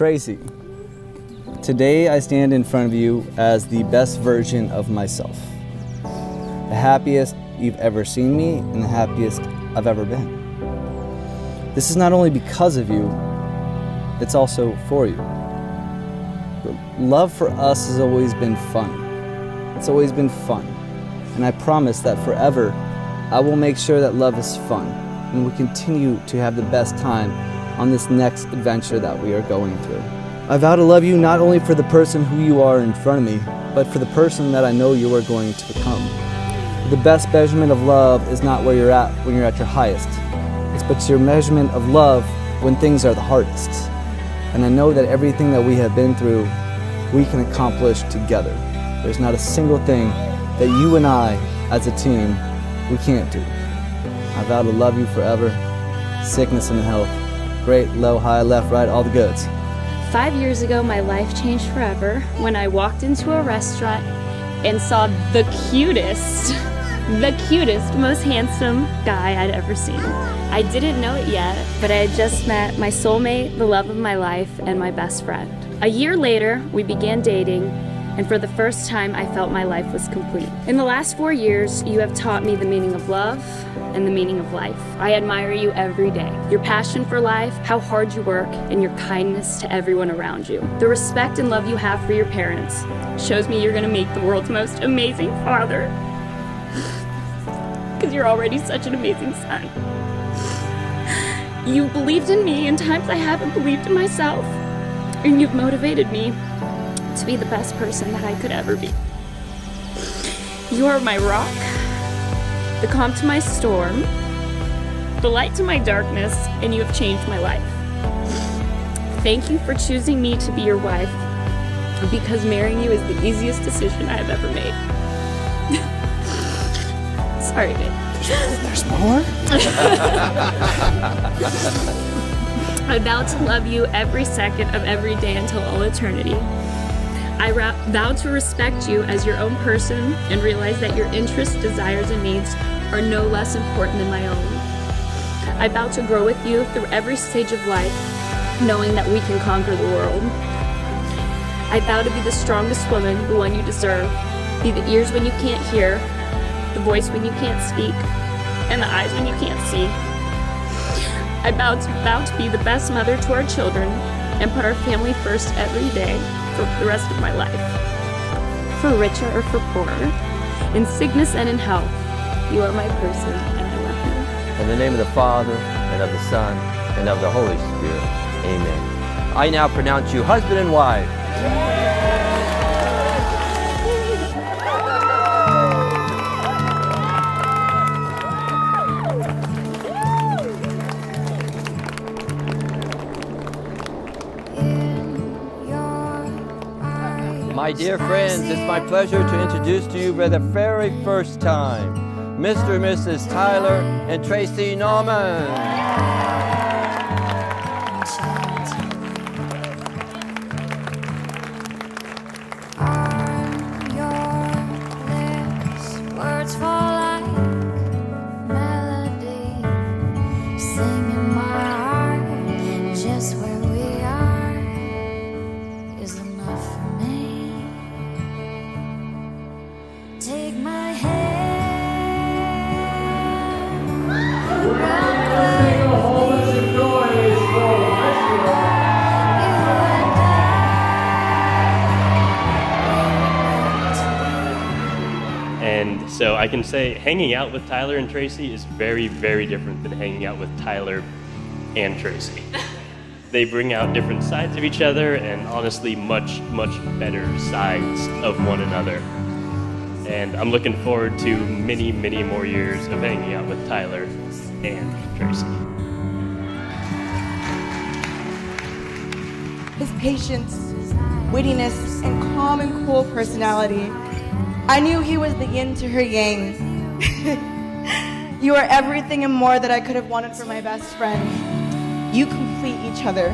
Tracey, today I stand in front of you as the best version of myself. The happiest you've ever seen me and the happiest I've ever been. This is not only because of you, it's also for you. But love for us has always been fun. It's always been fun. And I promise that forever, I will make sure that love is fun and we continue to have the best time on this next adventure that we are going through. I vow to love you not only for the person who you are in front of me, but for the person that I know you are going to become. The best measurement of love is not where you're at when you're at your highest. It's but your measurement of love when things are the hardest. And I know that everything that we have been through, we can accomplish together. There's not a single thing that you and I, as a team, we can't do. I vow to love you forever, sickness and health, great, low, high, left, right, all the goods. Five years ago, my life changed forever when I walked into a restaurant and saw the cutest, the cutest, most handsome guy I'd ever seen. I didn't know it yet, but I had just met my soulmate, the love of my life, and my best friend. A year later, we began dating, and for the first time, I felt my life was complete. In the last four years, you have taught me the meaning of love and the meaning of life. I admire you every day. Your passion for life, how hard you work, and your kindness to everyone around you. The respect and love you have for your parents shows me you're gonna make the world's most amazing father. Because you're already such an amazing son. You believed in me in times I haven't believed in myself, and you've motivated me to be the best person that I could ever be. You are my rock, the calm to my storm, the light to my darkness, and you have changed my life. Thank you for choosing me to be your wife, because marrying you is the easiest decision I have ever made. Sorry, babe. There's more? I vow to love you every second of every day until all eternity. I vow to respect you as your own person and realize that your interests, desires, and needs are no less important than my own. I vow to grow with you through every stage of life, knowing that we can conquer the world. I vow to be the strongest woman, the one you deserve, be the ears when you can't hear, the voice when you can't speak, and the eyes when you can't see. I vow to, vow to be the best mother to our children and put our family first every day for the rest of my life. For richer or for poorer, in sickness and in health, you are my person and I love you. In the name of the Father, and of the Son, and of the Holy Spirit. Amen. I now pronounce you husband and wife. My dear friends, it's my pleasure to introduce to you for the very first time Mr. and Mrs. Tyler and Tracey Norman. Take my hand. And so I can say hanging out with Tyler and Tracey is very, very different than hanging out with Tyler and Tracey. they bring out different sides of each other and honestly much, much better sides of one another. And I'm looking forward to many, many more years of hanging out with Tyler and Tracey. His patience, wittiness, and calm and cool personality. I knew he was the yin to her yang. you are everything and more that I could have wanted for my best friend. You complete each other.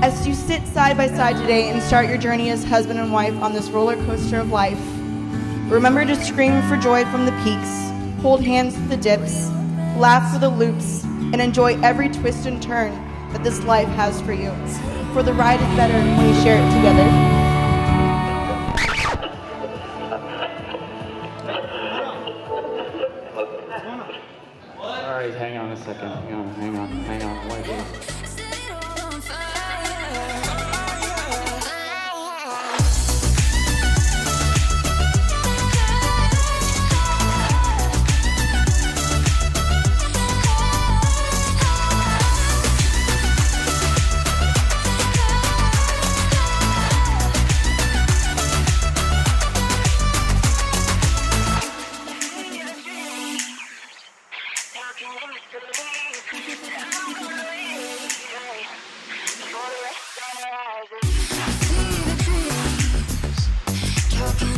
As you sit side by side today and start your journey as husband and wife on this roller coaster of life, remember to scream for joy from the peaks, hold hands through the dips, laugh for the loops, and enjoy every twist and turn that this life has for you. for the ride is better when we share it together. All right, hang on a second. Hang on, hang on, hang on. Wait, See the trees,